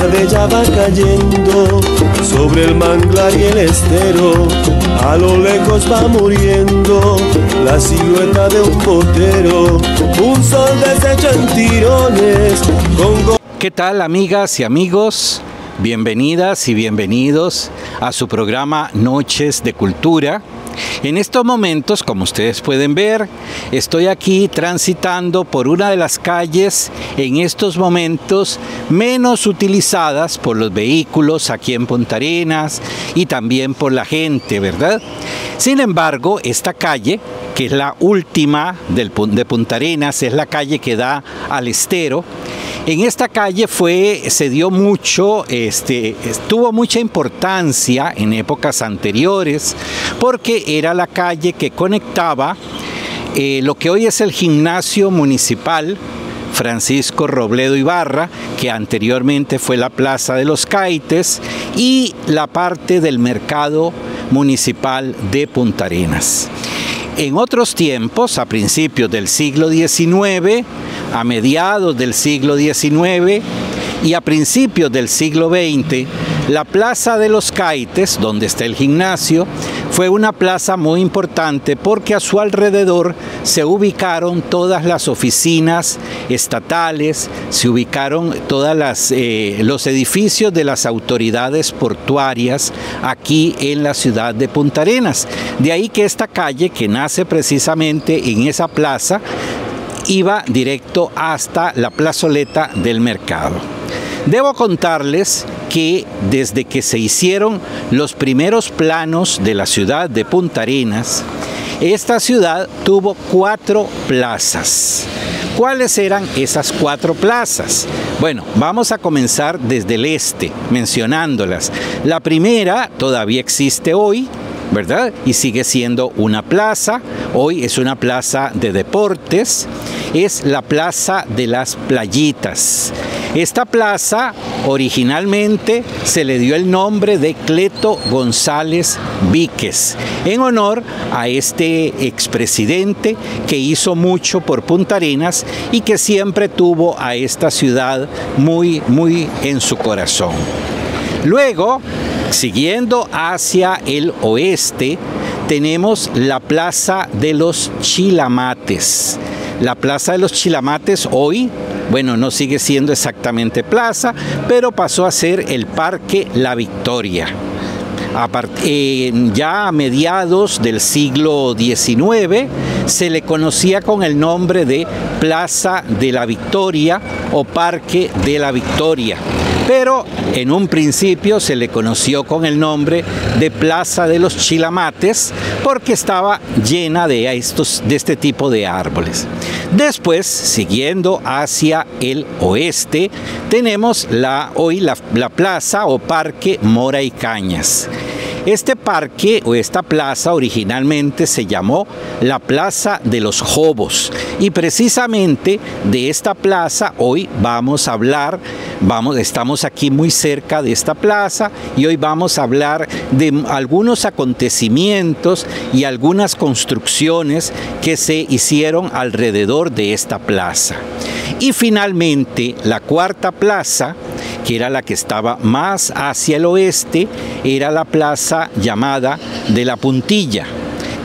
tarde ya va cayendo sobre el manglar y el estero. A lo lejos va muriendo la silueta de un botero. Un sol deshecho en tirones con ¿Qué tal amigas y amigos? Bienvenidas y bienvenidos a su programa Noches de Cultura en estos momentos, como ustedes pueden ver, estoy aquí transitando por una de las calles en estos momentos menos utilizadas por los vehículos aquí en Punta Arenas y también por la gente, ¿verdad? Sin embargo, esta calle, que es la última de Punta Arenas, es la calle que da al estero, en esta calle fue, se dio mucho, este, tuvo mucha importancia en épocas anteriores, porque era la calle que conectaba eh, lo que hoy es el gimnasio municipal Francisco Robledo Ibarra, que anteriormente fue la Plaza de los Caites, y la parte del mercado municipal de Punta Arenas. En otros tiempos, a principios del siglo XIX, a mediados del siglo XIX y a principios del siglo XX, la Plaza de los Caites, donde está el gimnasio, fue una plaza muy importante porque a su alrededor se ubicaron todas las oficinas estatales, se ubicaron todos eh, los edificios de las autoridades portuarias aquí en la ciudad de Punta Arenas. De ahí que esta calle, que nace precisamente en esa plaza, iba directo hasta la plazoleta del mercado. Debo contarles que desde que se hicieron los primeros planos de la ciudad de Punta Arenas, esta ciudad tuvo cuatro plazas. ¿Cuáles eran esas cuatro plazas? Bueno, vamos a comenzar desde el este, mencionándolas. La primera todavía existe hoy, ¿verdad? Y sigue siendo una plaza. Hoy es una plaza de deportes. Es la Plaza de las Playitas. Esta plaza originalmente se le dio el nombre de Cleto González Víquez, en honor a este expresidente que hizo mucho por Punta Arenas y que siempre tuvo a esta ciudad muy, muy en su corazón. Luego, siguiendo hacia el oeste, tenemos la Plaza de los Chilamates. La Plaza de los Chilamates hoy bueno, no sigue siendo exactamente plaza, pero pasó a ser el Parque La Victoria. ya a mediados del siglo XIX se le conocía con el nombre de Plaza de la Victoria o Parque de la Victoria pero en un principio se le conoció con el nombre de Plaza de los Chilamates porque estaba llena de, estos, de este tipo de árboles. Después, siguiendo hacia el oeste, tenemos la, hoy la, la plaza o parque Mora y Cañas. Este parque o esta plaza originalmente se llamó la Plaza de los Jobos y precisamente de esta plaza hoy vamos a hablar, vamos, estamos aquí muy cerca de esta plaza y hoy vamos a hablar de algunos acontecimientos y algunas construcciones que se hicieron alrededor de esta plaza. Y finalmente la cuarta plaza que era la que estaba más hacia el oeste, era la plaza llamada de la Puntilla,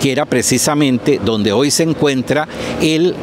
que era precisamente donde hoy se encuentra el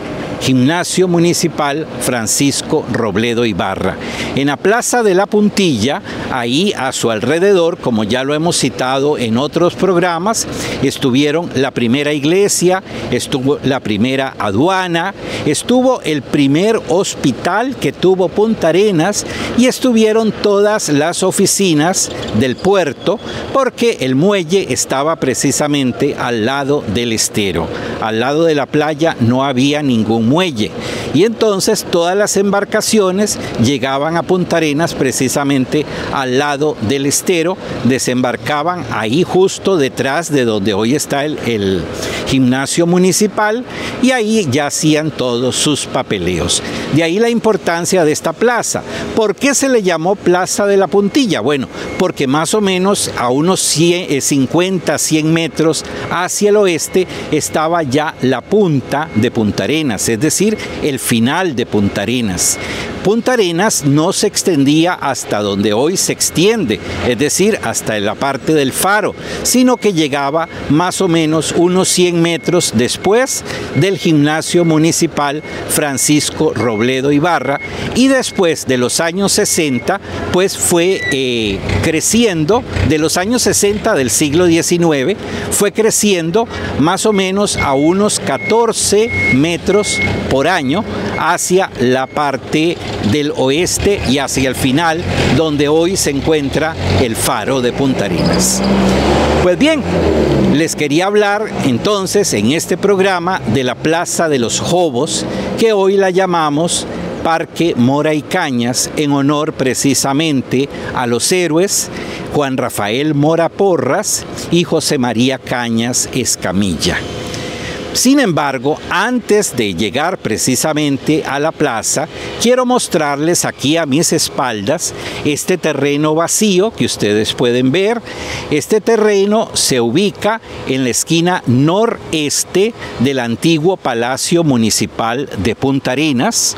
Gimnasio Municipal Francisco Robledo Ibarra. En la Plaza de la Puntilla, ahí a su alrededor, como ya lo hemos citado en otros programas, estuvieron la primera iglesia, estuvo la primera aduana, estuvo el primer hospital que tuvo Punta Arenas y estuvieron todas las oficinas del puerto porque el muelle estaba precisamente al lado del estero. Al lado de la playa no había ningún muelle. Y entonces todas las embarcaciones llegaban a Punta Arenas precisamente al lado del estero, desembarcaban ahí justo detrás de donde hoy está el, gimnasio municipal y ahí ya hacían todos sus papeleos. De ahí la importancia de esta plaza. ¿Por qué se le llamó Plaza de la Puntilla? Bueno, porque más o menos a unos 50, 100 eh, metros hacia el oeste estaba ya la punta de Punta Arenas, decir, el final de Punta Arenas. Punta Arenas no se extendía hasta donde hoy se extiende, es decir, hasta la parte del faro, sino que llegaba más o menos unos 100 metros después del gimnasio municipal Francisco Robledo Ibarra. Y después de los años 60 pues fue eh, creciendo, de los años 60 del siglo XIX fue creciendo más o menos a unos 14 metros por año hacia la parte del oeste y hacia el final donde hoy se encuentra el faro de Punta Arenas. Pues bien, les quería hablar entonces en este programa de la Plaza de los Jobos, que hoy la llamamos Parque Mora y Cañas en honor precisamente a los héroes Juan Rafael Mora Porras y José María Cañas Escamilla. Sin embargo, antes de llegar precisamente a la plaza, quiero mostrarles aquí a mis espaldas este terreno vacío que ustedes pueden ver. Este terreno se ubica en la esquina noreste del antiguo Palacio Municipal de Punta Arenas.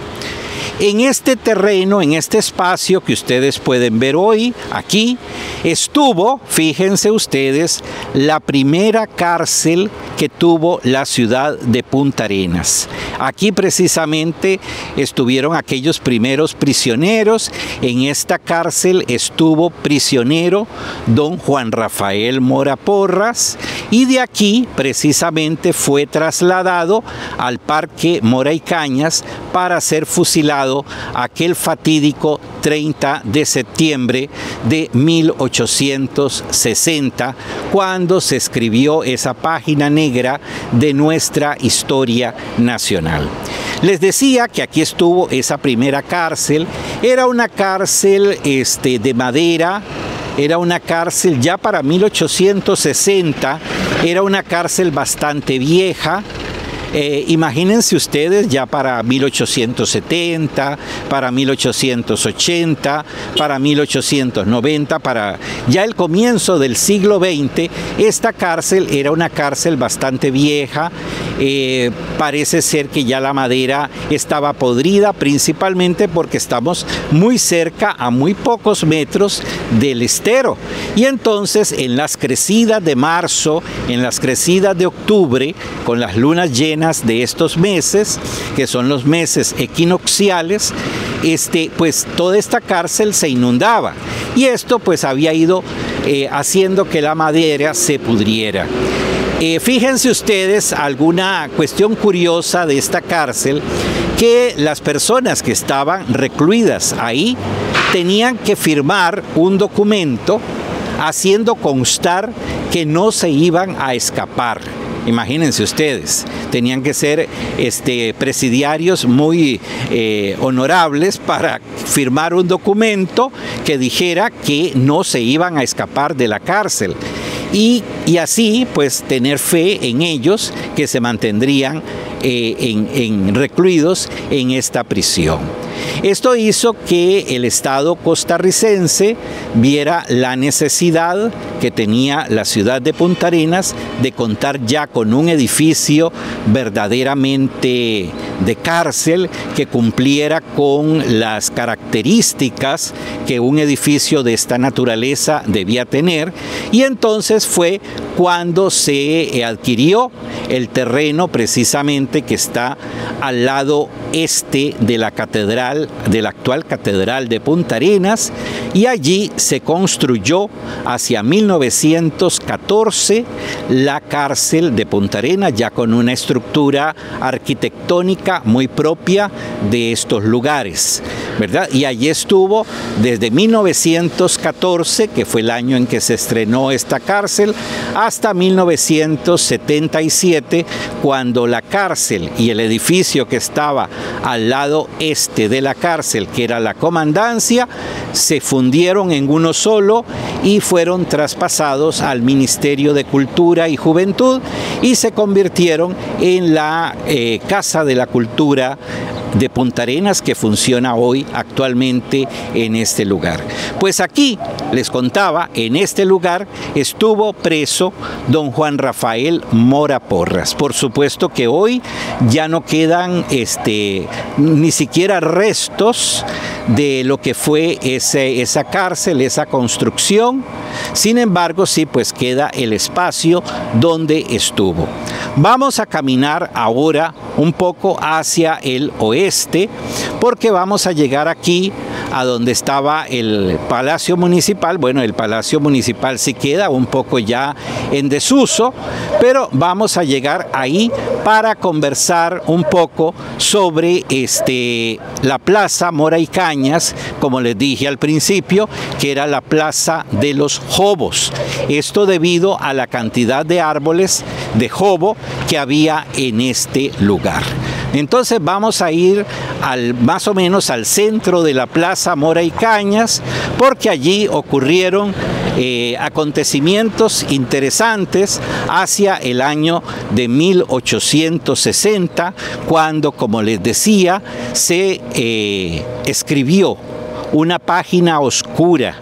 En este terreno, en este espacio que ustedes pueden ver hoy, aquí, estuvo, fíjense ustedes, la primera cárcel que tuvo la ciudad de Punta Arenas. Aquí precisamente estuvieron aquellos primeros prisioneros. En esta cárcel estuvo prisionero don Juan Rafael Mora Porras y de aquí precisamente fue trasladado al Parque Mora y Cañas para ser fusilado aquel fatídico 30 de septiembre de 1860, cuando se escribió esa página negra de nuestra historia nacional. Les decía que aquí estuvo esa primera cárcel, era una cárcel este, de madera, era una cárcel ya para 1860, era una cárcel bastante vieja, eh, imagínense ustedes ya para 1870, para 1880, para 1890, para ya el comienzo del siglo XX, esta cárcel era una cárcel bastante vieja. Eh, parece ser que ya la madera estaba podrida, principalmente porque estamos muy cerca, a muy pocos metros del estero. Y entonces en las crecidas de marzo, en las crecidas de octubre, con las lunas llenas, de estos meses, que son los meses equinocciales, este, pues toda esta cárcel se inundaba y esto pues había ido eh, haciendo que la madera se pudriera. Eh, fíjense ustedes alguna cuestión curiosa de esta cárcel, que las personas que estaban recluidas ahí tenían que firmar un documento haciendo constar que no se iban a escapar. Imagínense ustedes, tenían que ser este, presidiarios muy eh, honorables para firmar un documento que dijera que no se iban a escapar de la cárcel. Y, así, pues, tener fe en ellos que se mantendrían eh, en recluidos en esta prisión. Esto hizo que el Estado costarricense viera la necesidad que tenía la ciudad de Punta Arenas de contar ya con un edificio verdaderamente de cárcel que cumpliera con las características que un edificio de esta naturaleza debía tener. Y entonces fue cuando se adquirió el terreno precisamente que está al lado este de la catedral, de la actual catedral de Punta Arenas, y allí se construyó hacia 1914 la cárcel de Punta Arenas, ya con una estructura arquitectónica muy propia de estos lugares, ¿verdad? Y allí estuvo desde 1914, que fue el año en que se estrenó esta cárcel, hasta 1977, cuando la cárcel y el edificio que estaba al lado este de la cárcel, que era la comandancia, se fundieron en uno solo y fueron traspasados al Ministerio de Cultura y Juventud y se convirtieron en la eh, Casa de la Cultura de Punta Arenas que funciona hoy actualmente en este lugar. Pues aquí les contaba, en este lugar estuvo preso don Juan Rafael Mora Porras. Por supuesto que hoy ya no quedan este, ni siquiera restos de lo que fue ese, esa cárcel, esa construcción. Sin embargo, sí, pues queda el espacio donde estuvo. Vamos a caminar ahora un poco hacia el oeste porque vamos a llegar aquí a donde estaba el Palacio Municipal. Bueno, el Palacio Municipal sí queda un poco ya en desuso, pero vamos a llegar ahí para conversar un poco sobre este, la Plaza Mora y Cañas, como les dije al principio, que era la Plaza de los Jobos. Esto debido a la cantidad de árboles de jobo que había en este lugar. Entonces vamos a ir al, más o menos al centro de la Plaza Mora y Cañas, porque allí ocurrieron eh, acontecimientos interesantes hacia el año de 1860, cuando, como les decía, se eh, escribió una página oscura,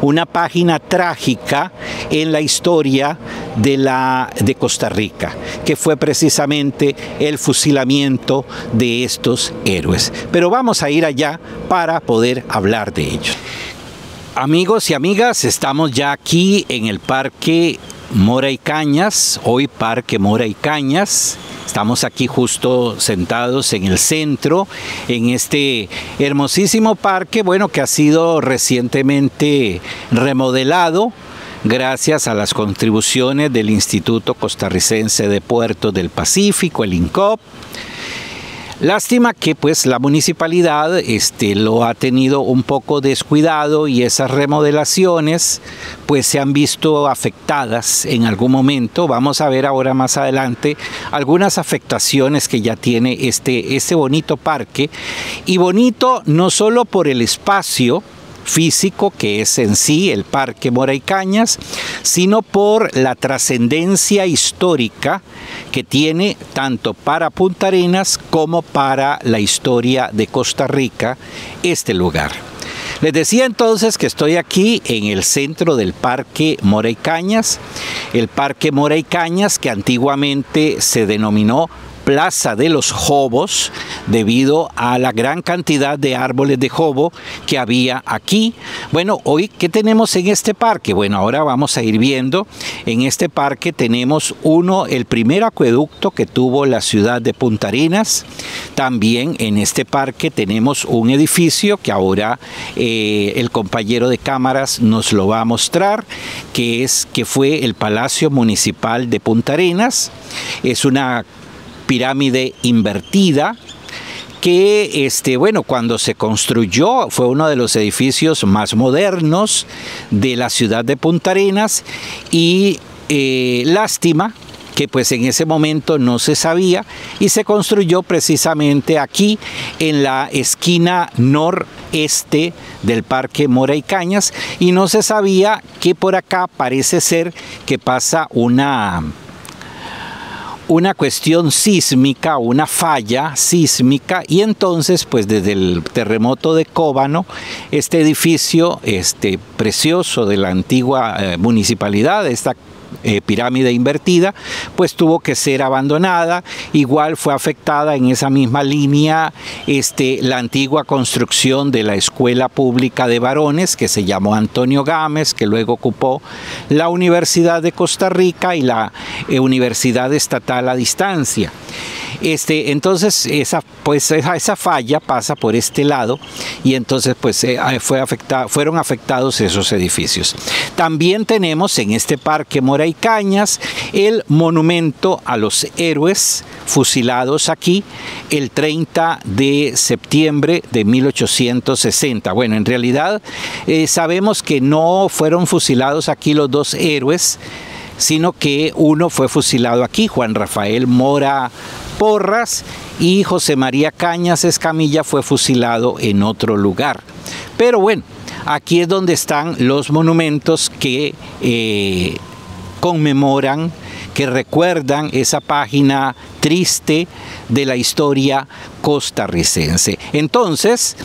una página trágica en la historia de, la, de Costa Rica, que fue precisamente el fusilamiento de estos héroes. Pero vamos a ir allá para poder hablar de ellos. Amigos y amigas, estamos ya aquí en el Parque Mora y Cañas, hoy Parque Mora y Cañas, Estamos aquí justo sentados en el centro, en este hermosísimo parque, bueno, que ha sido recientemente remodelado gracias a las contribuciones del Instituto Costarricense de Puertos del Pacífico, el INCOP, Lástima que pues la municipalidad este, lo ha tenido un poco descuidado y esas remodelaciones pues se han visto afectadas en algún momento. Vamos a ver ahora más adelante algunas afectaciones que ya tiene este, este bonito parque. Y bonito no solo por el espacio, físico que es en sí el Parque Mora y Cañas, sino por la trascendencia histórica que tiene tanto para Punta Arenas como para la historia de Costa Rica este lugar. Les decía entonces que estoy aquí en el centro del Parque Mora y Cañas, el Parque Mora y Cañas que antiguamente se denominó Plaza de los Jobos debido a la gran cantidad de árboles de jobo que había aquí. Bueno, hoy, ¿qué tenemos en este parque? Bueno, ahora vamos a ir viendo. En este parque tenemos uno, el primer acueducto que tuvo la ciudad de Punta Arenas. También en este parque tenemos un edificio que ahora eh, el compañero de cámaras nos lo va a mostrar, que es que fue el Palacio Municipal de Punta Arenas. Es una pirámide invertida que este bueno cuando se construyó fue uno de los edificios más modernos de la ciudad de Punta Arenas y eh, lástima que pues en ese momento no se sabía y se construyó precisamente aquí en la esquina noreste del Parque Mora y Cañas y no se sabía que por acá parece ser que pasa una una cuestión sísmica, una falla sísmica y entonces pues desde el terremoto de Cóbano este edificio este precioso de la antigua eh, municipalidad, esta eh, pirámide invertida, pues tuvo que ser abandonada. Igual fue afectada en esa misma línea este, la antigua construcción de la escuela pública de varones que se llamó Antonio Gámez, que luego ocupó la Universidad de Costa Rica y la eh, Universidad Estatal a Distancia. Este, entonces esa, pues, esa, falla pasa por este lado y entonces pues eh, fue fueron afectados esos edificios. También tenemos en este parque Mora y Cañas el monumento a los héroes fusilados aquí el 30 de septiembre de 1860. Bueno, en realidad eh, sabemos que no fueron fusilados aquí los dos héroes, sino que uno fue fusilado aquí, Juan Rafael Mora Porras, y José María Cañas Escamilla fue fusilado en otro lugar. Pero bueno, aquí es donde están los monumentos que eh, conmemoran que recuerdan esa página triste de la historia costarricense. Entonces,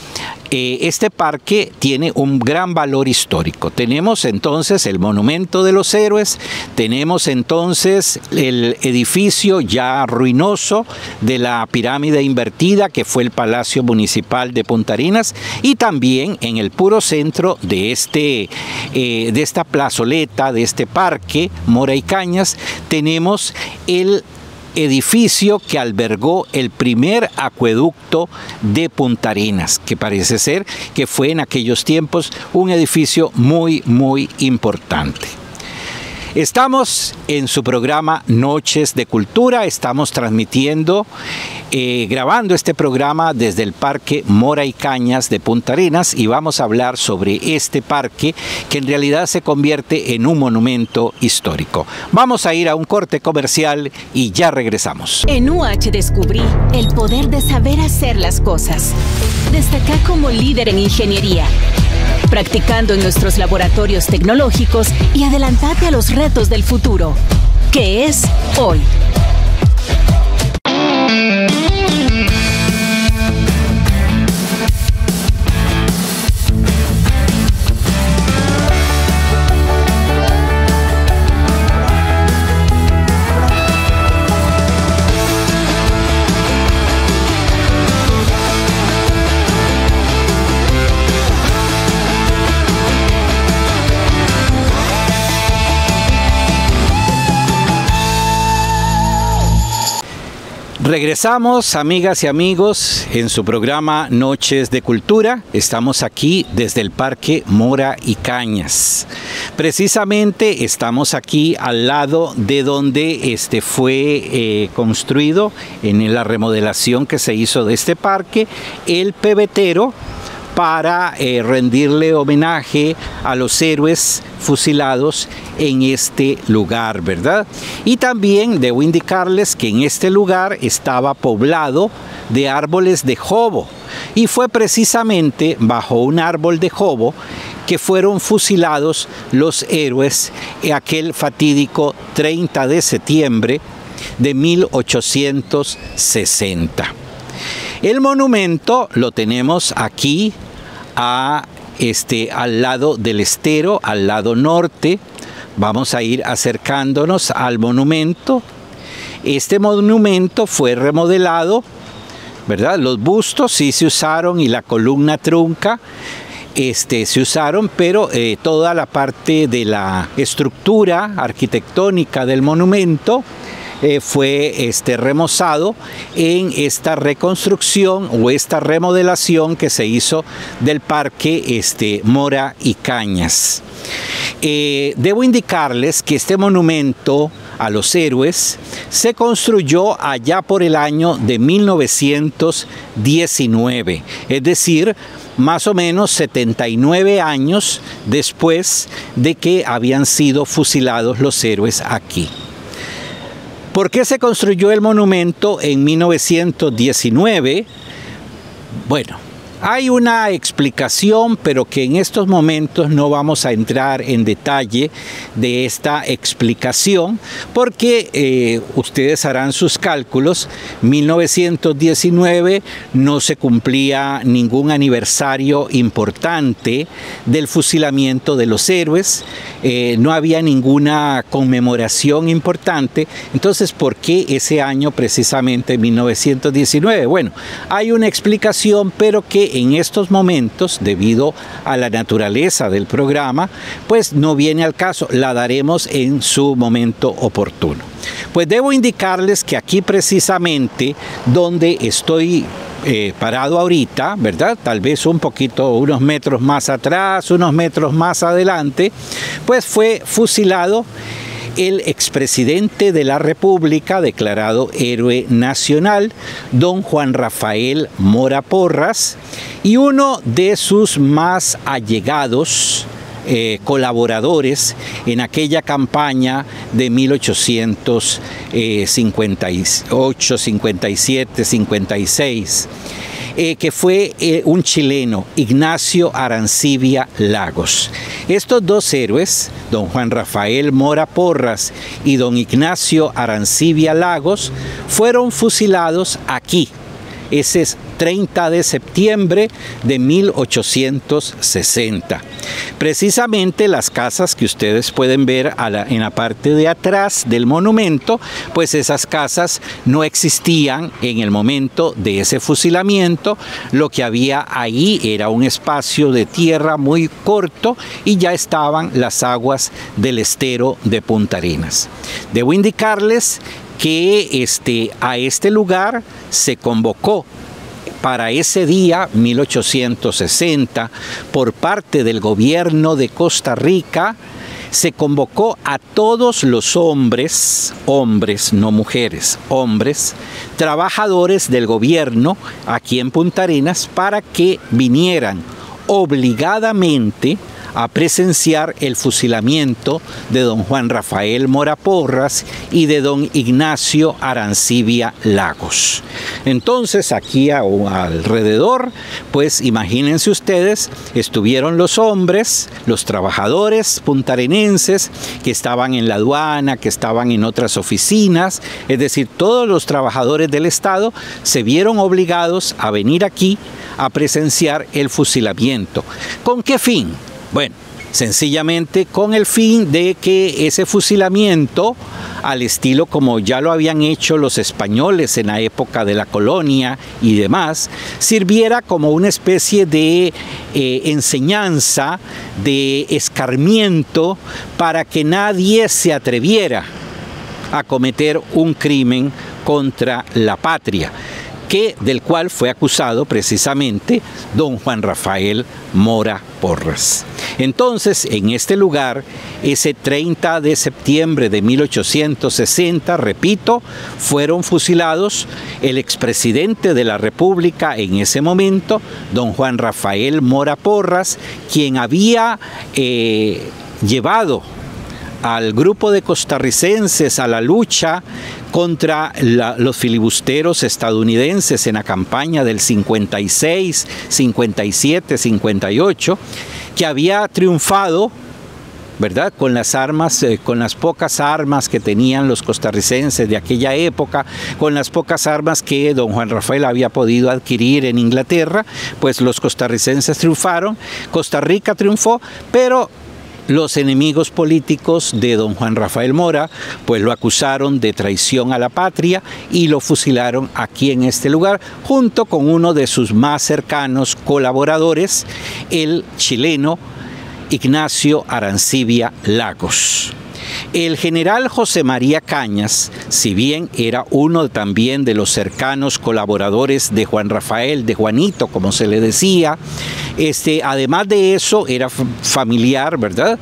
eh, este parque tiene un gran valor histórico. Tenemos entonces el Monumento de los Héroes, tenemos entonces el edificio ya ruinoso de la pirámide invertida que fue el Palacio Municipal de Punta Arenas y también en el puro centro de, este, eh, de esta plazoleta, de este parque, Mora y Cañas, tenemos el edificio que albergó el primer acueducto de Punta Arenas, que parece ser que fue en aquellos tiempos un edificio muy, muy importante. Estamos en su programa Noches de Cultura, estamos transmitiendo, eh, grabando este programa desde el Parque Mora y Cañas de Punta Arenas y vamos a hablar sobre este parque que en realidad se convierte en un monumento histórico. Vamos a ir a un corte comercial y ya regresamos. En UH descubrí el poder de saber hacer las cosas. Destacá como líder en ingeniería practicando en nuestros laboratorios tecnológicos y adelantate a los retos del futuro, que es hoy. Regresamos, amigas y amigos, en su programa Noches de Cultura. Estamos aquí desde el Parque Mora y Cañas. Precisamente estamos aquí al lado de donde este fue eh, construido en la remodelación que se hizo de este parque, el pebetero para eh, rendirle homenaje a los héroes fusilados en este lugar, ¿verdad? Y también debo indicarles que en este lugar estaba poblado de árboles de jobo y fue precisamente bajo un árbol de jobo que fueron fusilados los héroes aquel fatídico 30 de septiembre de 1860. El monumento lo tenemos aquí a este, al lado del estero, al lado norte. Vamos a ir acercándonos al monumento. Este monumento fue remodelado, ¿verdad? Los bustos sí se usaron y la columna trunca este, se usaron, pero eh, toda la parte de la estructura arquitectónica del monumento eh, fue este, remozado en esta reconstrucción o esta remodelación que se hizo del parque este, Mora y Cañas. Eh, debo indicarles que este monumento a los héroes se construyó allá por el año de 1919, es decir, más o menos 79 años después de que habían sido fusilados los héroes aquí. ¿Por qué se construyó el monumento en 1919? Bueno, hay una explicación, pero que en estos momentos no vamos a entrar en detalle de esta explicación, porque eh, ustedes harán sus cálculos. 1919 no se cumplía ningún aniversario importante del fusilamiento de los héroes, eh, no había ninguna conmemoración importante. Entonces, ¿por qué ese año precisamente 1919? Bueno, hay una explicación, pero que en estos momentos, debido a la naturaleza del programa, pues no viene al caso, la daremos en su momento oportuno. Pues debo indicarles que aquí precisamente donde estoy eh, parado ahorita, ¿verdad? Tal vez un poquito, unos metros más atrás, unos metros más adelante, pues fue fusilado el expresidente de la República, declarado héroe nacional, don Juan Rafael Mora Porras, y uno de sus más allegados, eh, colaboradores en aquella campaña de 1858, 57, 56. Eh, que fue eh, un chileno, Ignacio Arancibia Lagos. Estos dos héroes, don Juan Rafael Mora Porras y don Ignacio Arancibia Lagos, fueron fusilados aquí. Ese es 30 de septiembre de 1860. Precisamente las casas que ustedes pueden ver en la parte de atrás del monumento, pues esas casas no existían en el momento de ese fusilamiento. Lo que había ahí era un espacio de tierra muy corto y ya estaban las aguas del estero de Punta Arenas. Debo indicarles que este, a este lugar se convocó para ese día, 1860, por parte del gobierno de Costa Rica, se convocó a todos los hombres, hombres, no mujeres, hombres, trabajadores del gobierno aquí en Punta Arenas para que vinieran obligadamente a presenciar el fusilamiento de don Juan Rafael Mora Porras y de don Ignacio Arancibia Lagos. Entonces aquí alrededor, pues imagínense ustedes, estuvieron los hombres, los trabajadores puntarenenses que estaban en la aduana, que estaban en otras oficinas, es decir, todos los trabajadores del Estado se vieron obligados a venir aquí a presenciar el fusilamiento. ¿Con qué fin? Bueno, sencillamente con el fin de que ese fusilamiento, al estilo como ya lo habían hecho los españoles en la época de la colonia y demás, sirviera como una especie de eh, enseñanza, de escarmiento, para que nadie se atreviera a cometer un crimen contra la patria que, del cual fue acusado precisamente don Juan Rafael Mora Porras. Entonces, en este lugar, ese 30 de septiembre de 1860, repito, fueron fusilados el expresidente de la República en ese momento, don Juan Rafael Mora Porras, quien había eh, llevado al grupo de costarricenses a la lucha contra los filibusteros estadounidenses en la campaña del 56, 57, 58, que había triunfado ¿verdad? Con las armas, eh, con las pocas armas que tenían los costarricenses de aquella época, con las pocas armas que don Juan Rafael había podido adquirir en Inglaterra, pues los costarricenses triunfaron, Costa Rica triunfó, pero los enemigos políticos de don Juan Rafael Mora, pues lo acusaron de traición a la patria y lo fusilaron aquí en este lugar, junto con uno de sus más cercanos colaboradores, el chileno Ignacio Arancibia Lagos. El general José María Cañas, si bien era uno también de los cercanos colaboradores de Juan Rafael, de Juanito, como se le decía, este, además de eso, era familiar, ¿verdad?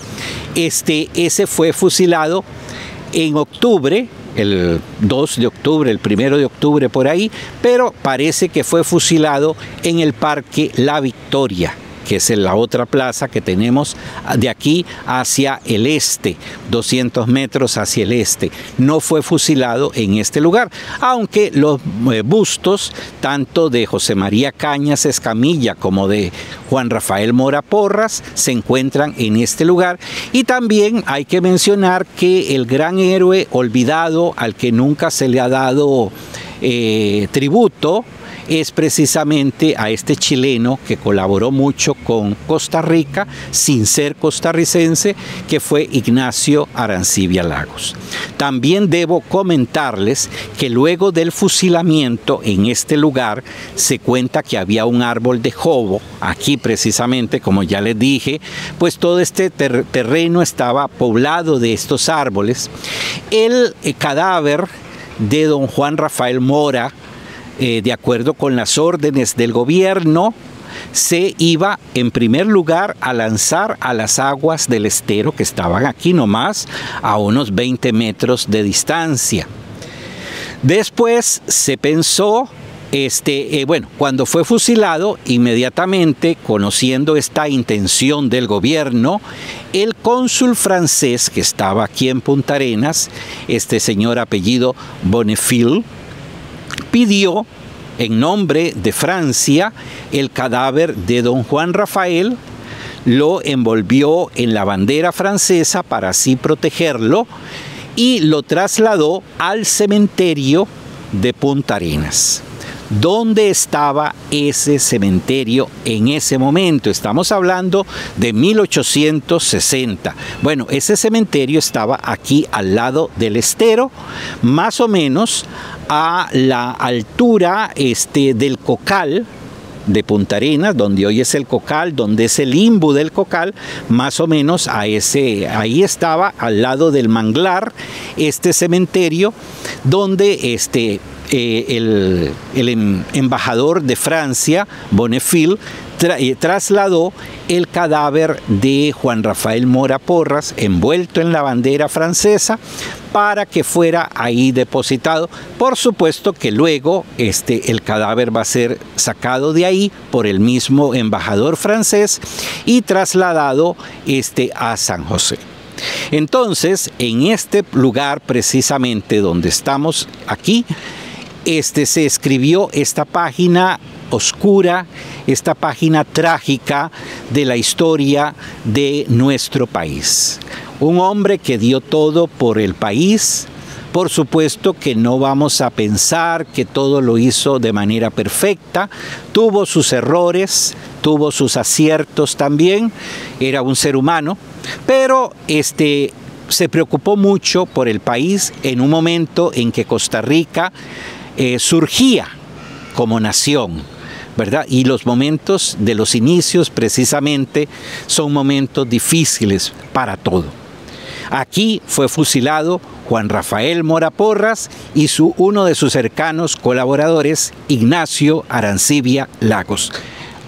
Este, ese fue fusilado en octubre el 2 de octubre, el 1 de octubre por ahí, pero parece que fue fusilado en el Parque La Victoria, que es la otra plaza que tenemos de aquí hacia el este, 200 metros hacia el este. No fue fusilado en este lugar, aunque los eh, bustos, tanto de José María Cañas Escamilla como de Juan Rafael Mora Porras, se encuentran en este lugar. Y también hay que mencionar que el gran héroe olvidado al que nunca se le ha dado eh, tributo, es precisamente a este chileno que colaboró mucho con Costa Rica, sin ser costarricense, que fue Ignacio Arancibia Lagos. También debo comentarles que luego del fusilamiento en este lugar se cuenta que había un árbol de jobo, aquí precisamente, como ya les dije, pues todo este terreno estaba poblado de estos árboles. El eh, cadáver de don Juan Rafael Mora, eh, de acuerdo con las órdenes del gobierno, se iba en primer lugar a lanzar a las aguas del estero que estaban aquí nomás a unos 20 metros de distancia. Después se pensó, este, eh, bueno, cuando fue fusilado, inmediatamente, conociendo esta intención del gobierno, el cónsul francés que estaba aquí en Punta Arenas, este señor apellido Bonnefil, pidió en nombre de Francia el cadáver de don Juan Rafael, lo envolvió en la bandera francesa para así protegerlo y lo trasladó al cementerio de Punta Arenas. ¿Dónde estaba ese cementerio en ese momento? Estamos hablando de 1860. Bueno, ese cementerio estaba aquí al lado del estero, más o menos a la altura este, del Cocal, de Punta Arenas, donde hoy es el Cocal, donde es el limbo del Cocal, más o menos a ese, ahí estaba al lado del manglar este cementerio donde este, eh, el, em, embajador de Francia, Bonnefil, eh, trasladó el cadáver de Juan Rafael Mora Porras envuelto en la bandera francesa para que fuera ahí depositado. Por supuesto que luego este, el cadáver va a ser sacado de ahí por el mismo embajador francés y trasladado este, a San José. Entonces, en este lugar precisamente donde estamos aquí, este, se escribió esta página oscura, esta página trágica de la historia de nuestro país. Un hombre que dio todo por el país, por supuesto que no vamos a pensar que todo lo hizo de manera perfecta, tuvo sus errores, tuvo sus aciertos también, era un ser humano, pero este se preocupó mucho por el país en un momento en que Costa Rica eh, surgía como nación, ¿verdad? Y los momentos de los inicios precisamente son momentos difíciles para todo. Aquí fue fusilado Juan Rafael Mora Porras y su, uno de sus cercanos colaboradores, Ignacio Arancibia Lagos.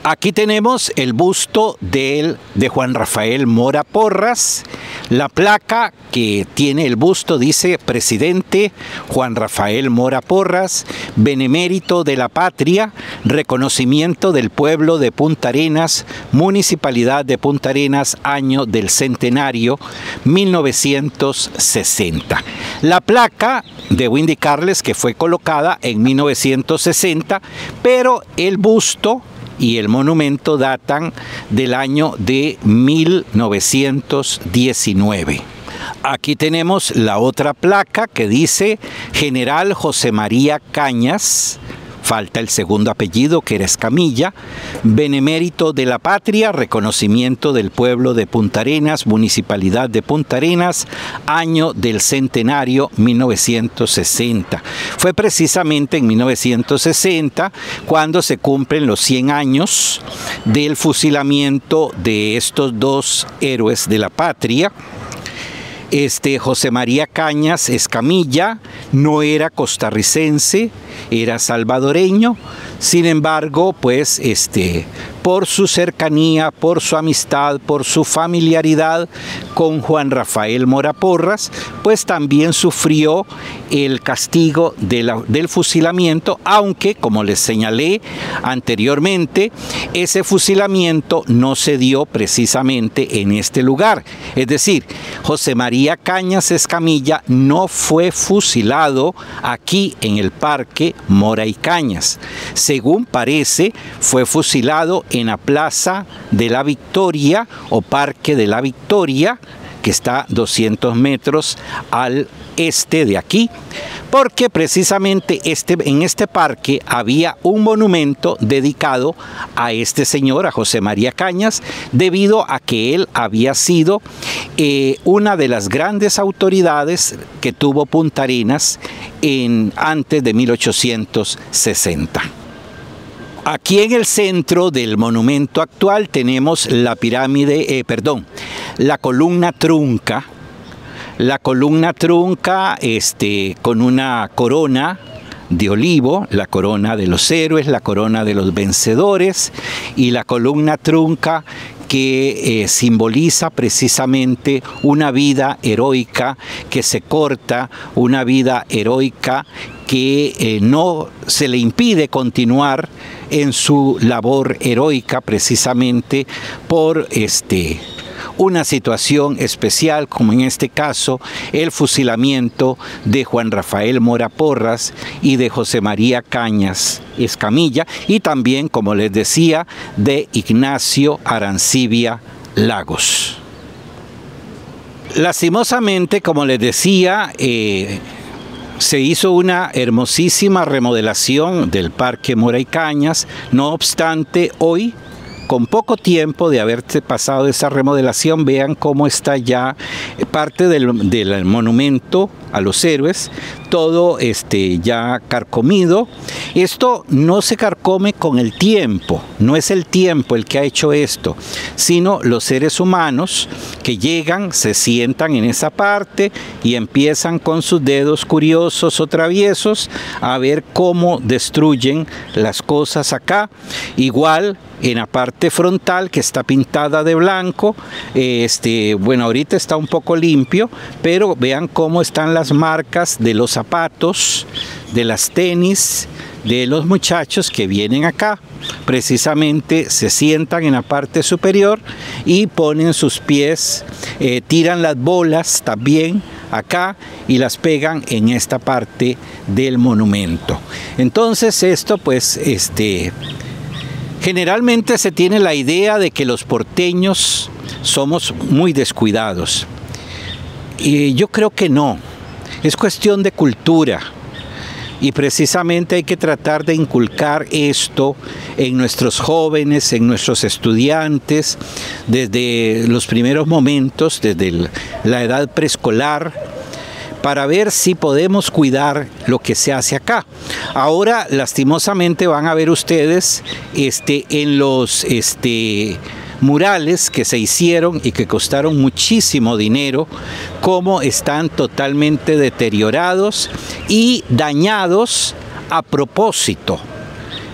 Aquí tenemos el busto de, Juan Rafael Mora Porras. La placa que tiene el busto dice presidente Juan Rafael Mora Porras, benemérito de la patria, reconocimiento del pueblo de Punta Arenas, municipalidad de Punta Arenas, año del centenario 1960. La placa de Windy Carles que fue colocada en 1960, pero el busto y el monumento datan del año de 1919. Aquí tenemos la otra placa que dice General José María Cañas, falta el segundo apellido que era Escamilla, benemérito de la patria, reconocimiento del pueblo de Punta Arenas, municipalidad de Punta Arenas, año del centenario 1960. Fue precisamente en 1960 cuando se cumplen los 100 años del fusilamiento de estos dos héroes de la patria este José María Cañas Escamilla no era costarricense, era salvadoreño, sin embargo, pues este por su cercanía, por su amistad, por su familiaridad con Juan Rafael Mora Porras, pues también sufrió el castigo del fusilamiento, aunque, como les señalé anteriormente, ese fusilamiento no se dio precisamente en este lugar. Es decir, José María Cañas Escamilla no fue fusilado aquí en el Parque Mora y Cañas. Según parece, fue fusilado en la Plaza de la Victoria o Parque de la Victoria, que está 200 metros al este de aquí, porque precisamente este, en este parque había un monumento dedicado a este señor, a José María Cañas, debido a que él había sido eh, una de las grandes autoridades que tuvo Punta Arenas en, antes de 1860. Aquí en el centro del monumento actual tenemos la pirámide, eh, perdón, la columna trunca, la columna trunca este, con una corona de olivo, la corona de los héroes, la corona de los vencedores y la columna trunca que eh, simboliza precisamente una vida heroica que se corta, una vida heroica que eh, no se le impide continuar en su labor heroica precisamente por este una situación especial, como en este caso el fusilamiento de Juan Rafael Mora Porras y de José María Cañas Escamilla, y también, como les decía, de Ignacio Arancibia Lagos. Lastimosamente, como les decía, eh, se hizo una hermosísima remodelación del Parque Mora y Cañas, no obstante, hoy con poco tiempo de haberse pasado esa remodelación, vean cómo está ya parte del, del monumento a los héroes, todo este, ya carcomido. Esto no se carcome con el tiempo, no es el tiempo el que ha hecho esto, sino los seres humanos que llegan, se sientan en esa parte y empiezan con sus dedos curiosos o traviesos a ver cómo destruyen las cosas acá. Igual en la parte frontal que está pintada de blanco, este, bueno, ahorita está un poco limpio, pero vean cómo están las marcas de los zapatos, de las tenis, de los muchachos que vienen acá. Precisamente se sientan en la parte superior y ponen sus pies, eh, tiran las bolas también acá y las pegan en esta parte del monumento. Entonces esto pues este generalmente se tiene la idea de que los porteños somos muy descuidados. Y yo creo que no. Es cuestión de cultura. Y precisamente hay que tratar de inculcar esto en nuestros jóvenes, en nuestros estudiantes, desde los primeros momentos, desde la edad preescolar, para ver si podemos cuidar lo que se hace acá. Ahora, lastimosamente, van a ver ustedes este, en los este, murales que se hicieron y que costaron muchísimo dinero, como están totalmente deteriorados y dañados a propósito.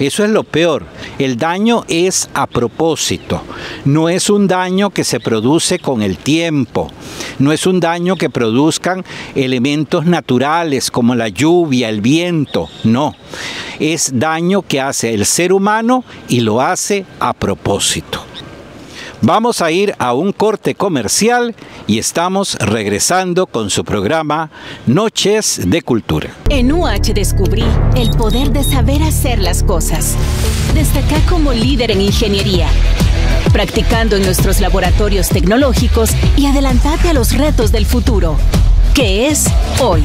Eso es lo peor. El daño es a propósito. No es un daño que se produce con el tiempo. No es un daño que produzcan elementos naturales como la lluvia, el viento. No. Es daño que hace el ser humano y lo hace a propósito. Vamos a ir a un corte comercial y estamos regresando con su programa Noches de Cultura. En UH descubrí el poder de saber hacer las cosas. Destacá como líder en ingeniería, practicando en nuestros laboratorios tecnológicos y adelantate a los retos del futuro, que es hoy.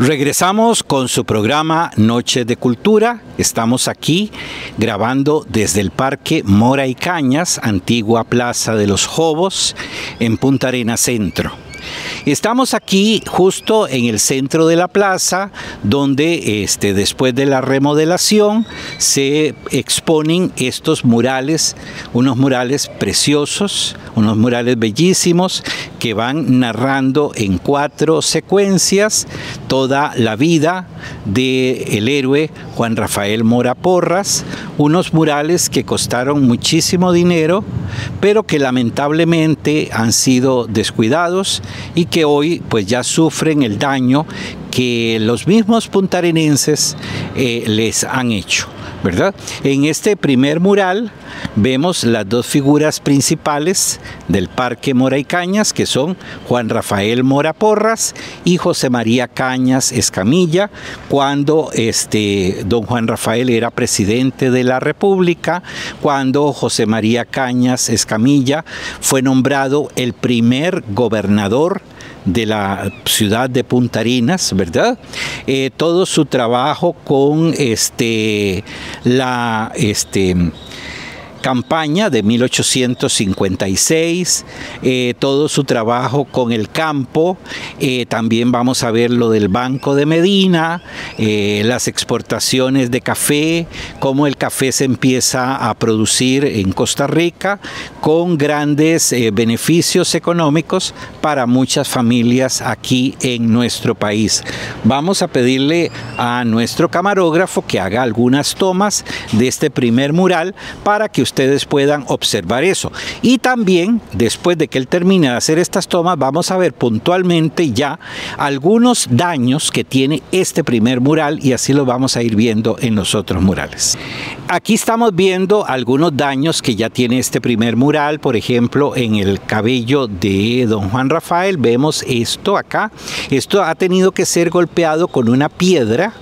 Regresamos con su programa Noche de Cultura. Estamos aquí grabando desde el Parque Mora y Cañas, antigua Plaza de los Jobos, en Punta Arena Centro. Estamos aquí justo en el centro de la plaza, donde este, después de la remodelación se exponen estos murales, unos murales preciosos, unos murales bellísimos que van narrando en cuatro secuencias toda la vida del héroe Juan Rafael Mora Porras, unos murales que costaron muchísimo dinero, pero que lamentablemente han sido descuidados y que hoy pues ya sufren el daño que los mismos puntarenenses eh, les han hecho. En este primer mural vemos las dos figuras principales del Parque Mora y Cañas, que son Juan Rafael Mora Porras y José María Cañas Escamilla, cuando este, don Juan Rafael era presidente de la República, cuando José María Cañas Escamilla fue nombrado el primer gobernador de la ciudad de Punta Arenas, ¿verdad? Eh, todo su trabajo con este, la, este, campaña de 1856, eh, todo su trabajo con el campo, eh, también vamos a ver lo del Banco de Medina, eh, las exportaciones de café, cómo el café se empieza a producir en Costa Rica con grandes beneficios económicos para muchas familias aquí en nuestro país. Vamos a pedirle a nuestro camarógrafo que haga algunas tomas de este primer mural para que ustedes puedan observar eso. Y también, después de que él termine de hacer estas tomas, vamos a ver puntualmente ya algunos daños que tiene este primer mural y así lo vamos a ir viendo en los otros murales. Aquí estamos viendo algunos daños que ya tiene este primer mural, por ejemplo, en el cabello de don Juan Rafael, vemos esto acá. Esto ha tenido que ser golpeado con una piedra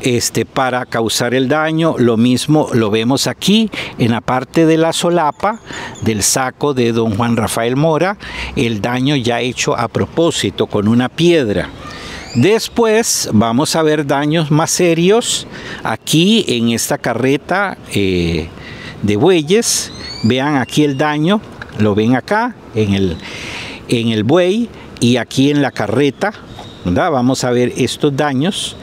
este, para causar el daño. Lo mismo lo vemos aquí en la parte de la solapa del saco de don Juan Rafael Mora, el daño ya hecho a propósito con una piedra. Después vamos a ver daños más serios aquí en esta carreta eh, de bueyes. Vean aquí el daño, lo ven acá en el, en el buey y aquí en la carreta. Vamos a ver estos daños.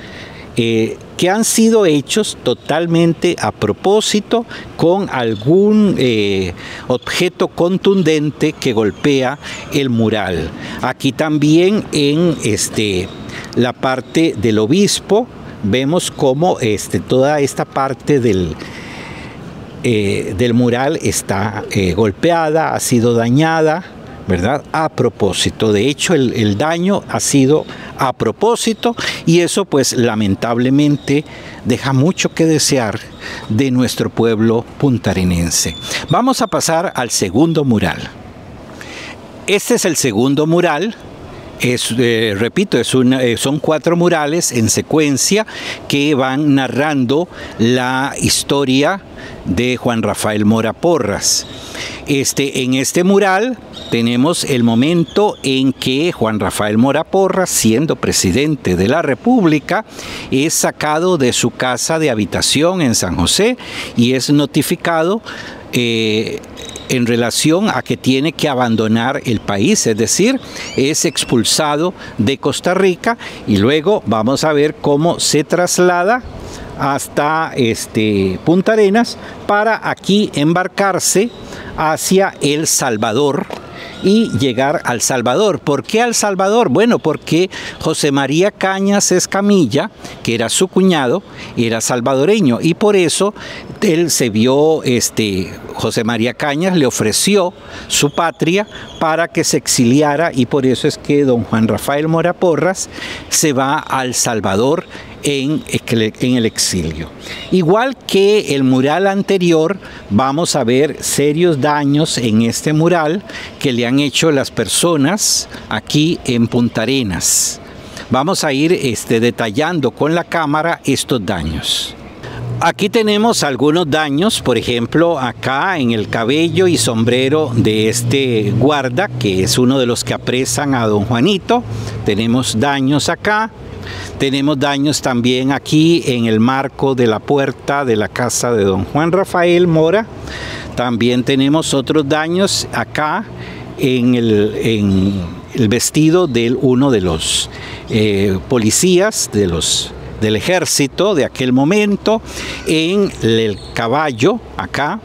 Eh, que han sido hechos totalmente a propósito con algún eh, objeto contundente que golpea el mural. Aquí también en este, la parte del obispo vemos cómo este, toda esta parte del, eh, del mural está eh, golpeada, ha sido dañada, ¿verdad? A propósito. De hecho, el, el daño ha sido a propósito y eso pues lamentablemente deja mucho que desear de nuestro pueblo puntarenense. Vamos a pasar al segundo mural. Este es el segundo mural eh, repito, eh, son cuatro murales en secuencia que van narrando la historia de Juan Rafael Mora Porras. Este, en este mural tenemos el momento en que Juan Rafael Mora Porras, siendo presidente de la República, es sacado de su casa de habitación en San José y es notificado eh, en relación a que tiene que abandonar el país, es decir, es expulsado de Costa Rica y luego vamos a ver cómo se traslada hasta este Punta Arenas para aquí embarcarse hacia El Salvador y llegar al Salvador. ¿Por qué al Salvador? Bueno, porque José María Cañas Escamilla, que era su cuñado, era salvadoreño y por eso él se vio, este, José María Cañas le ofreció su patria para que se exiliara y por eso es que don Juan Rafael Mora Porras se va al Salvador en, el exilio. Igual que el mural anterior, vamos a ver serios daños en este mural que le han hecho las personas aquí en Punta Arenas. Vamos a ir este, detallando con la cámara estos daños. Aquí tenemos algunos daños, por ejemplo, acá en el cabello y sombrero de este guarda, que es uno de los que apresan a don Juanito. Tenemos daños acá. Tenemos daños también aquí en el marco de la puerta de la casa de don Juan Rafael Mora. También tenemos otros daños acá en el, vestido de uno de los eh, policías, de los del ejército de aquel momento en el caballo acá.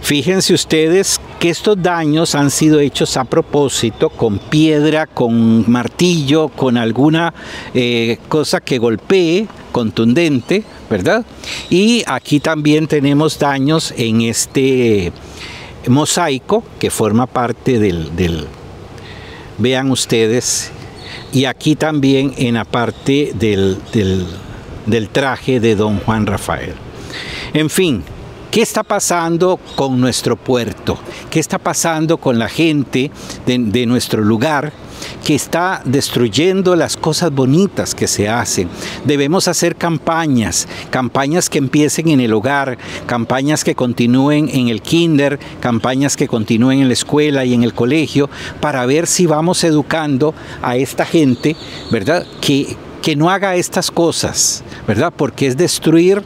Fíjense ustedes que estos daños han sido hechos a propósito con piedra, con martillo, con alguna eh, cosa que golpee contundente, ¿verdad? Y aquí también tenemos daños en este mosaico que forma parte del, del vean ustedes y aquí también en la parte del, del, traje de don Juan Rafael. En fin, ¿Qué está pasando con nuestro puerto? ¿Qué está pasando con la gente de, de, nuestro lugar? Que está destruyendo las cosas bonitas que se hacen. Debemos hacer campañas, campañas que empiecen en el hogar, campañas que continúen en el kinder, campañas que continúen en la escuela y en el colegio, para ver si vamos educando a esta gente, ¿verdad? Que, que no haga estas cosas, ¿verdad? Porque es destruir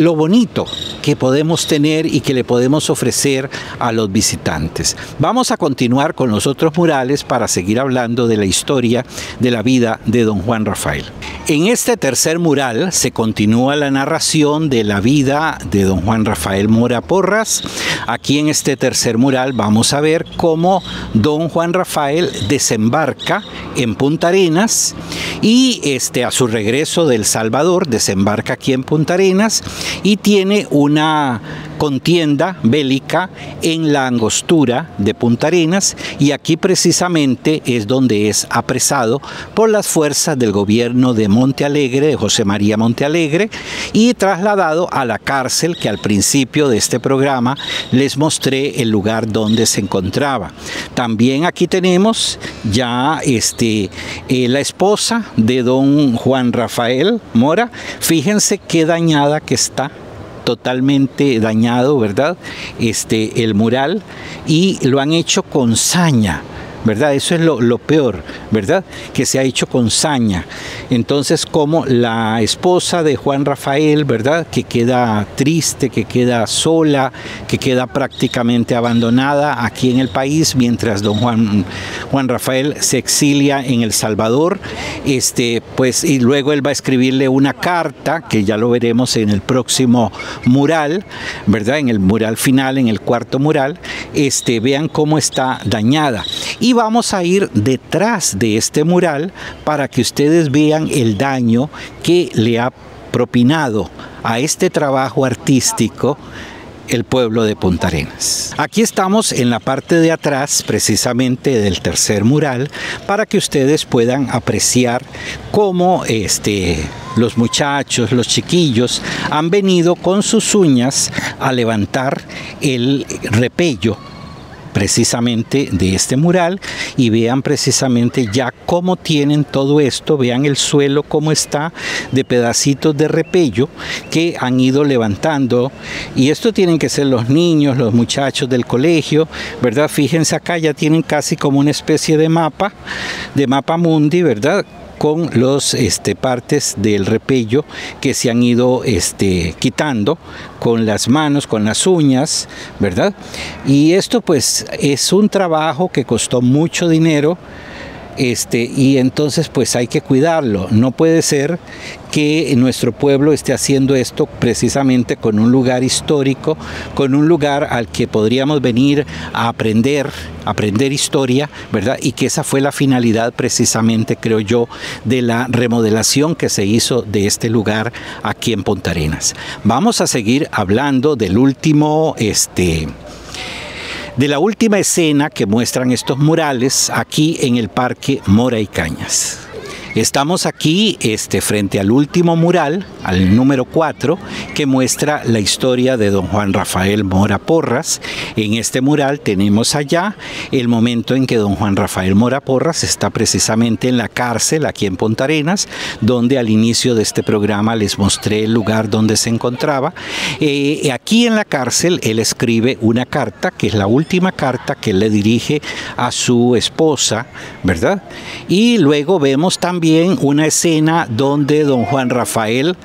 lo bonito que podemos tener y que le podemos ofrecer a los visitantes. Vamos a continuar con los otros murales para seguir hablando de la historia de la vida de don Juan Rafael. En este tercer mural se continúa la narración de la vida de don Juan Rafael Mora Porras. Aquí en este tercer mural vamos a ver cómo don Juan Rafael desembarca en Punta Arenas y este, a su regreso del Salvador desembarca aquí en Punta Arenas y tiene una contienda bélica en la angostura de Punta Arenas y aquí precisamente es donde es apresado por las fuerzas del gobierno de Monte Alegre, de José María Monte Alegre, y trasladado a la cárcel que al principio de este programa les mostré el lugar donde se encontraba. También aquí tenemos ya este, eh, la esposa de don Juan Rafael Mora. Fíjense qué dañada que está totalmente dañado, ¿verdad? Este, el mural y lo han hecho con saña. ¿Verdad? Eso es lo, peor, ¿verdad? Que se ha hecho con saña. Entonces, como la esposa de Juan Rafael, ¿verdad? Que queda triste, que queda sola, que queda prácticamente abandonada aquí en el país, mientras don Juan, Juan Rafael se exilia en El Salvador, este, pues, y luego él va a escribirle una carta, que ya lo veremos en el próximo mural, ¿verdad? En el mural final, en el cuarto mural, este, vean cómo está dañada. Y y vamos a ir detrás de este mural para que ustedes vean el daño que le ha propinado a este trabajo artístico el pueblo de Punta Arenas. Aquí estamos en la parte de atrás precisamente del tercer mural para que ustedes puedan apreciar cómo este, los muchachos, los chiquillos han venido con sus uñas a levantar el repello precisamente de este mural y vean precisamente ya cómo tienen todo esto, vean el suelo cómo está de pedacitos de repello que han ido levantando y esto tienen que ser los niños, los muchachos del colegio, ¿verdad? Fíjense acá ya tienen casi como una especie de mapa, de mapa mundi, ¿verdad? Con los este, partes del repello que se han ido este, quitando con las manos, con las uñas, ¿verdad? Y esto pues es un trabajo que costó mucho dinero este, y entonces pues hay que cuidarlo. No puede ser que nuestro pueblo esté haciendo esto precisamente con un lugar histórico, con un lugar al que podríamos venir a aprender, aprender historia, ¿verdad? Y que esa fue la finalidad precisamente, creo yo, de la remodelación que se hizo de este lugar aquí en Punta Arenas. Vamos a seguir hablando del último, este, de la última escena que muestran estos murales aquí en el Parque Mora y Cañas. Estamos aquí este, frente al último mural, al número 4, que muestra la historia de don Juan Rafael Mora Porras. En este mural tenemos allá el momento en que don Juan Rafael Mora Porras está precisamente en la cárcel aquí en Punta Arenas, donde al inicio de este programa les mostré el lugar donde se encontraba. Eh, aquí en la cárcel él escribe una carta, que es la última carta que le dirige a su esposa, ¿verdad? Y luego vemos también una escena donde don Juan Rafael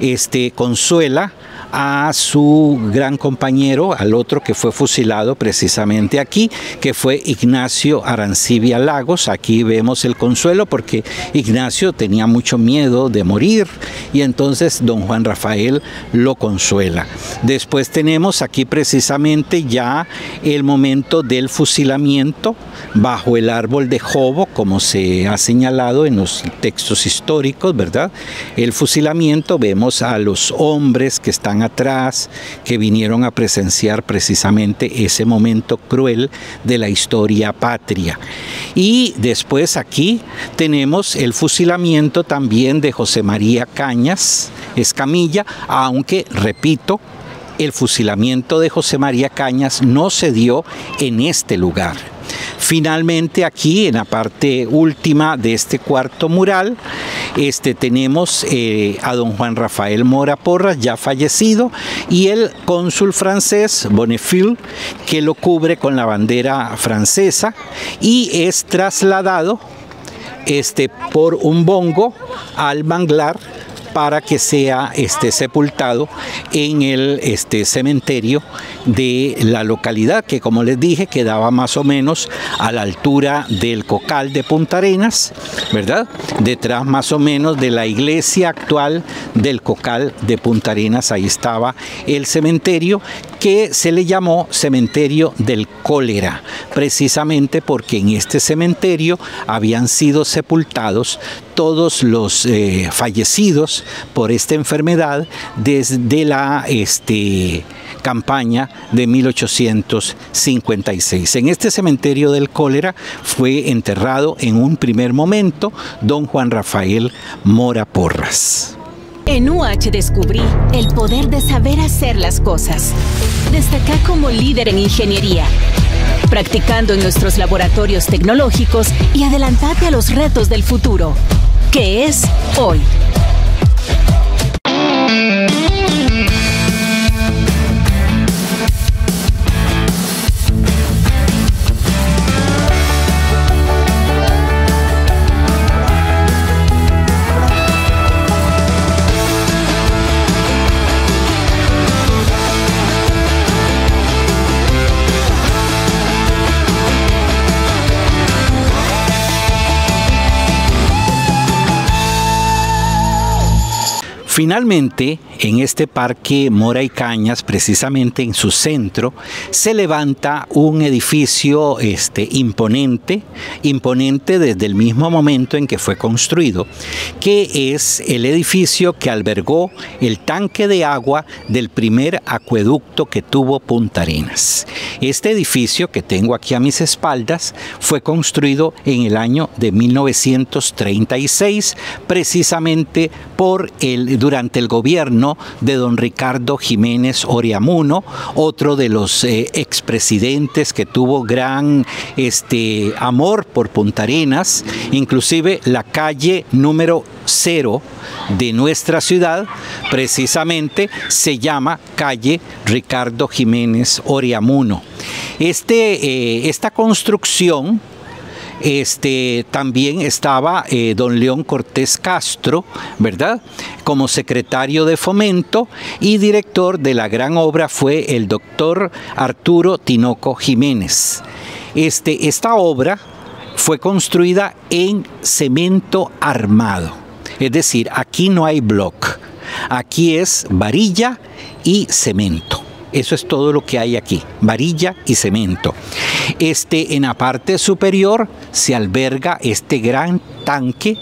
este, consuela a su gran compañero, al otro que fue fusilado precisamente aquí, que fue Ignacio Arancibia Lagos. Aquí vemos el consuelo porque Ignacio tenía mucho miedo de morir y entonces don Juan Rafael lo consuela. Después tenemos aquí precisamente ya el momento del fusilamiento bajo el árbol de Jobo, como se ha señalado en los textos históricos, ¿verdad? El fusilamiento, vemos a los hombres que están atrás, que vinieron a presenciar precisamente ese momento cruel de la historia patria. Y después aquí tenemos el fusilamiento también de José María Cañas Escamilla, aunque, repito, el fusilamiento de José María Cañas no se dio en este lugar Finalmente aquí en la parte última de este cuarto mural este, tenemos eh, a don Juan Rafael Mora Porras ya fallecido y el cónsul francés Bonnefil que lo cubre con la bandera francesa y es trasladado este, por un bongo al manglar para que sea este, sepultado en el este, cementerio de la localidad, que como les dije, quedaba más o menos a la altura del Cocal de Punta Arenas, ¿verdad? Detrás más o menos de la iglesia actual del Cocal de Punta Arenas, ahí estaba el cementerio que se le llamó cementerio del cólera, precisamente porque en este cementerio habían sido sepultados todos los eh, fallecidos por esta enfermedad desde la este, campaña de 1856. En este cementerio del cólera fue enterrado en un primer momento don Juan Rafael Mora Porras. En UH descubrí el poder de saber hacer las cosas. Destacá como líder en ingeniería, practicando en nuestros laboratorios tecnológicos y adelantate a los retos del futuro, que es hoy. Finalmente, en este parque Mora y Cañas, precisamente en su centro, se levanta un edificio este, imponente, imponente desde el mismo momento en que fue construido, que es el edificio que albergó el tanque de agua del primer acueducto que tuvo Punta Arenas. Este edificio que tengo aquí a mis espaldas fue construido en el año de 1936, precisamente por el durante el gobierno de don Ricardo Jiménez Oriamuno, otro de los eh, expresidentes que tuvo gran este, amor por Punta Arenas, inclusive la calle número cero de nuestra ciudad, precisamente se llama calle Ricardo Jiménez Oriamuno. Este, eh, esta construcción este, también estaba eh, don León Cortés Castro, ¿verdad? Como secretario de fomento y director de la gran obra fue el doctor Arturo Tinoco Jiménez. Este, esta obra fue construida en cemento armado, es decir, aquí no hay block, aquí es varilla y cemento. Eso es todo lo que hay aquí, varilla y cemento. Este, en la parte superior se alberga este gran tanque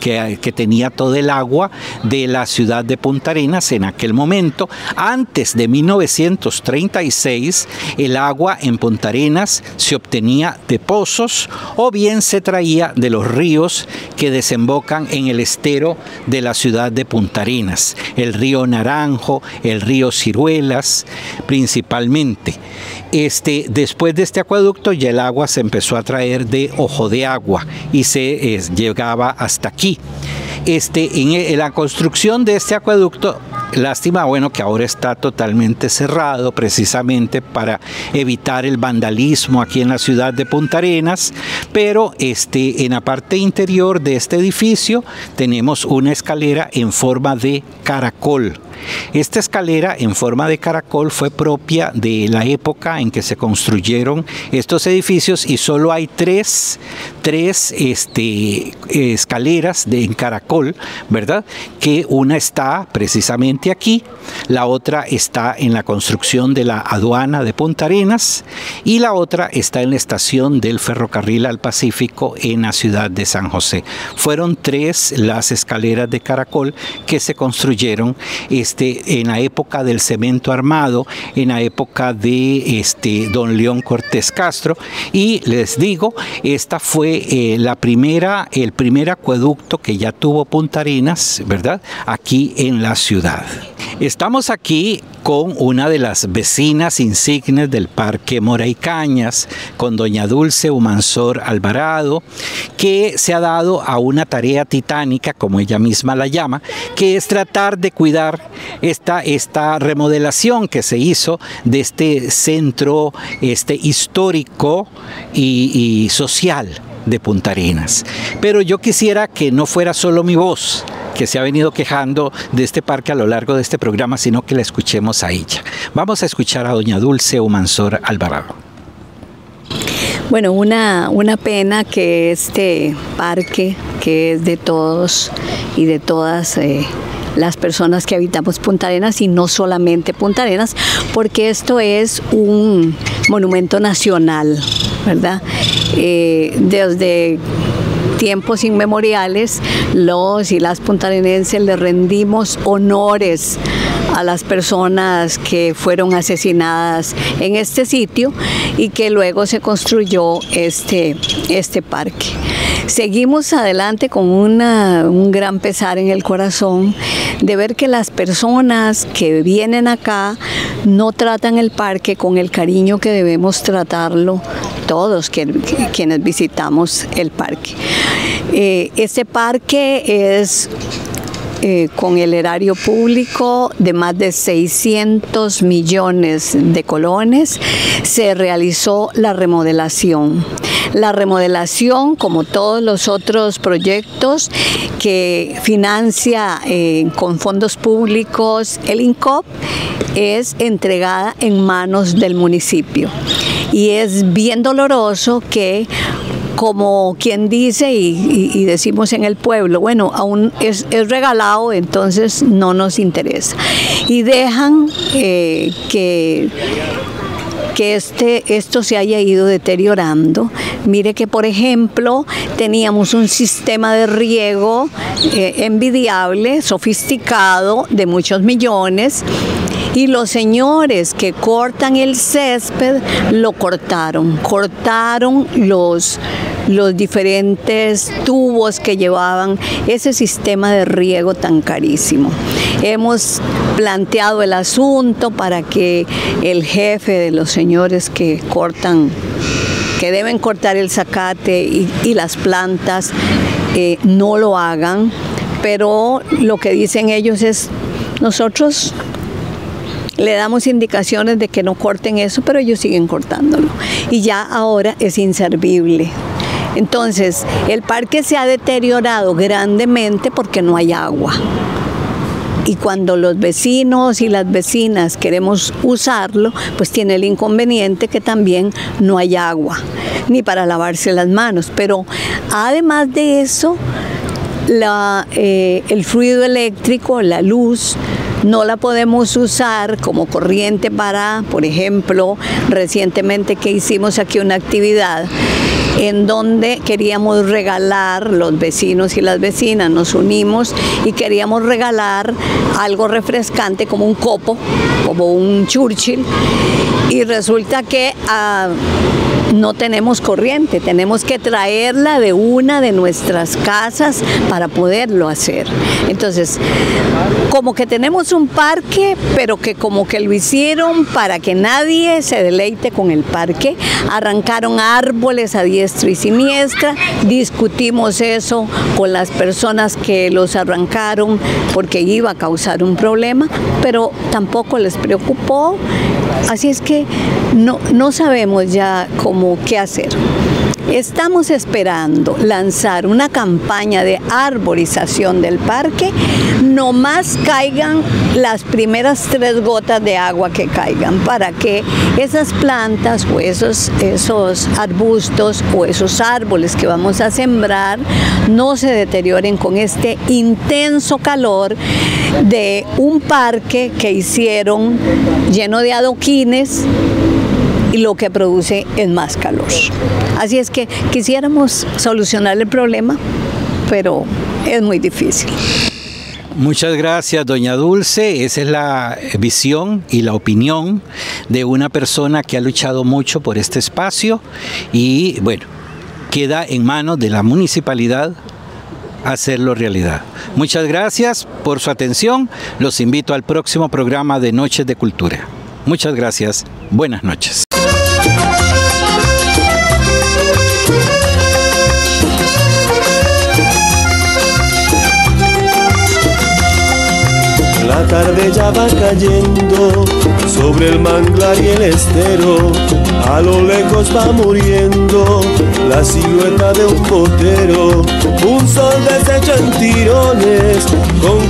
que, tenía todo el agua de la ciudad de Punta Arenas en aquel momento. Antes de 1936, el agua en Punta Arenas se obtenía de pozos o bien se traía de los ríos que desembocan en el estero de la ciudad de Punta Arenas, el río Naranjo, el río Ciruelas, principalmente. Este, después de este acueducto ya el agua se empezó a traer de ojo de agua y se llegaba hasta aquí. Este, en, en la construcción de este acueducto Lástima, bueno, que ahora está totalmente cerrado precisamente para evitar el vandalismo aquí en la ciudad de Punta Arenas, pero este, en la parte interior de este edificio tenemos una escalera en forma de caracol. Esta escalera en forma de caracol fue propia de la época en que se construyeron estos edificios y solo hay tres, tres este, escaleras de, en caracol, ¿verdad? Que una está precisamente aquí, la otra está en la construcción de la aduana de Punta Arenas y la otra está en la estación del ferrocarril al Pacífico en la ciudad de San José. Fueron tres las escaleras de caracol que se construyeron en la época del cemento armado, en la época de este, don León Cortés Castro. Y les digo, esta fue eh, la primera, el primer acueducto que ya tuvo Punta Arenas, ¿verdad? Aquí en la ciudad. Estamos aquí con una de las vecinas insignes del Parque Mora Cañas, con doña Dulce Humansor Alvarado, que se ha dado a una tarea titánica, como ella misma la llama, que es tratar de cuidar esta, esta remodelación que se hizo de este centro este, histórico y, social de Punta Arenas. Pero yo quisiera que no fuera solo mi voz, que se ha venido quejando de este parque a lo largo de este programa, sino que la escuchemos a ella. Vamos a escuchar a doña Dulce Humansor Alvarado. Bueno, una, una pena que este parque, que es de todos y de todas, eh, las personas que habitamos Punta Arenas y no solamente Punta Arenas, porque esto es un monumento nacional, ¿verdad? Eh, desde tiempos inmemoriales, los y las puntarenenses le rendimos honores a las personas que fueron asesinadas en este sitio y que luego se construyó este, este parque. Seguimos adelante con un gran pesar en el corazón de ver que las personas que vienen acá no tratan el parque con el cariño que debemos tratarlo todos quienes visitamos el parque. Eh, este parque es eh, con el erario público de más de 600 millones de colones, se realizó la remodelación. La remodelación, como todos los otros proyectos que financia eh, con fondos públicos el INCOP, es entregada en manos del municipio. Y es bien doloroso que como quien dice y, decimos en el pueblo, bueno, aún es, regalado, entonces no nos interesa. Y dejan eh, que que este, esto se haya ido deteriorando. Mire que, por ejemplo, teníamos un sistema de riego eh, envidiable, sofisticado, de muchos millones, y los señores que cortan el césped lo cortaron, cortaron los, los diferentes tubos que llevaban ese sistema de riego tan carísimo. Hemos planteado el asunto para que el jefe de los señores que cortan que deben cortar el zacate y, las plantas eh, no lo hagan, pero lo que dicen ellos es, nosotros le damos indicaciones de que no corten eso, pero ellos siguen cortándolo. Y ya ahora es inservible. Entonces, el parque se ha deteriorado grandemente porque no hay agua. Y cuando los vecinos y las vecinas queremos usarlo, pues tiene el inconveniente que también no hay agua, ni para lavarse las manos. Pero además de eso, eh, el fluido eléctrico, la luz, no la podemos usar como corriente para, por ejemplo, recientemente que hicimos aquí una actividad en donde queríamos regalar, los vecinos y las vecinas nos unimos y queríamos regalar algo refrescante como un copo, como un Churchill, y resulta que... Ah, no tenemos corriente, tenemos que traerla de una de nuestras casas para poderlo hacer. Entonces, como que tenemos un parque, pero que como que lo hicieron para que nadie se deleite con el parque, arrancaron árboles a diestra y siniestra, discutimos eso con las personas que los arrancaron porque iba a causar un problema, pero tampoco les preocupó. Así es que no, no sabemos ya cómo qué hacer. Estamos esperando lanzar una campaña de arborización del parque, no más caigan las primeras tres gotas de agua que caigan, para que esas plantas o esos, esos arbustos o esos árboles que vamos a sembrar no se deterioren con este intenso calor de un parque que hicieron lleno de adoquines y lo que produce es más calor. Así es que quisiéramos solucionar el problema, pero es muy difícil. Muchas gracias, doña Dulce. Esa es la visión y la opinión de una persona que ha luchado mucho por este espacio y bueno, queda en manos de la municipalidad hacerlo realidad. Muchas gracias por su atención. Los invito al próximo programa de Noches de Cultura. Muchas gracias. Buenas noches. La tarde ya va cayendo sobre el manglar y el estero. A lo lejos va muriendo la silueta de un potero. Un sol deshecho en tirones con